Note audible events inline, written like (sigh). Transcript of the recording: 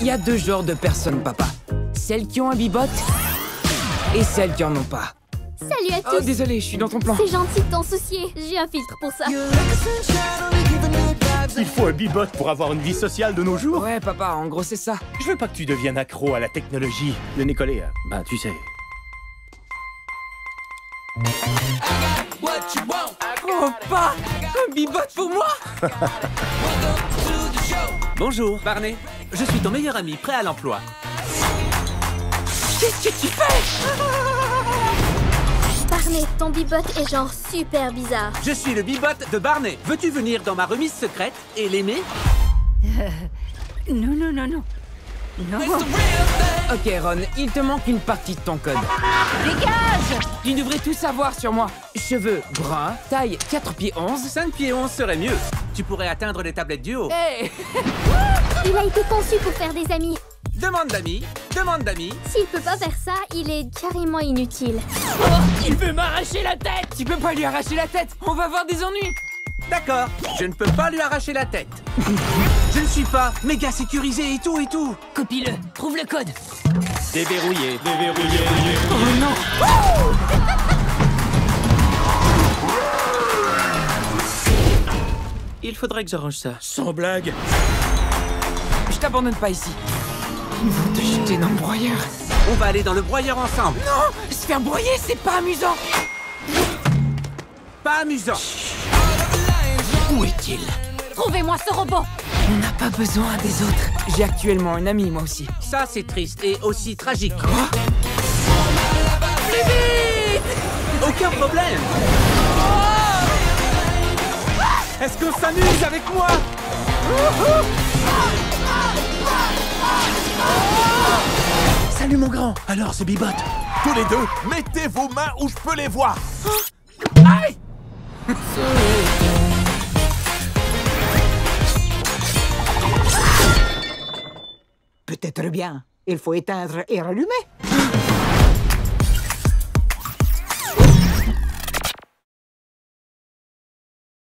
Il y a deux genres de personnes, papa. Celles qui ont un bibot et celles qui en ont pas. Salut à Oh, tous désolé, je suis dans ton plan. C'est gentil de t'en soucier, j'ai un filtre pour ça. Il faut un bibot pour avoir une vie sociale de nos jours. Ouais, papa, en gros, c'est ça. Je veux pas que tu deviennes accro à la technologie. Le nez collé, hein. ben tu sais. Oh, pas Un bibot pour moi (laughs) Bonjour, Barney. Je suis ton meilleur ami, prêt à l'emploi. Qu'est-ce que tu fais? Barney, ton bibot est genre super bizarre. Je suis le bibot de Barney. Veux-tu venir dans ma remise secrète et l'aimer? Non, non, non, non. Non. Ok, Ron, il te manque une partie de ton code. Dégage Tu devrais tout savoir sur moi. Cheveux bruns, taille 4 pieds 11. 5 pieds 11 serait mieux. Tu pourrais atteindre les tablettes du haut. Hey (laughs) Il a été conçu pour faire des amis. Demande d'amis, demande d'amis. S'il peut pas faire ça, il est carrément inutile. Il veut m'arracher la tête Tu peux pas lui arracher la tête On va avoir des ennuis D'accord, je ne peux pas lui arracher la tête. (laughs) Je ne suis pas méga sécurisé et tout et tout. Copie-le, trouve le code. Déverrouillé, déverrouillé. Oh non Il faudrait que j'arrange ça. Sans blague. Je t'abandonne pas ici. Ils vont te jeter dans le broyeur. On va aller dans le broyeur ensemble. Non Se faire broyer, c'est pas amusant Pas amusant. Où est-il? Trouvez-moi ce robot On n'a pas besoin des autres. J'ai actuellement un ami, moi aussi. Ça, c'est triste et aussi tragique. Aucun problème. Est-ce qu'on s'amuse avec moi Salut mon grand Alors c'est Bibot Tous les deux, mettez vos mains où je peux les voir. Peut-être bien. Il faut éteindre et rallumer.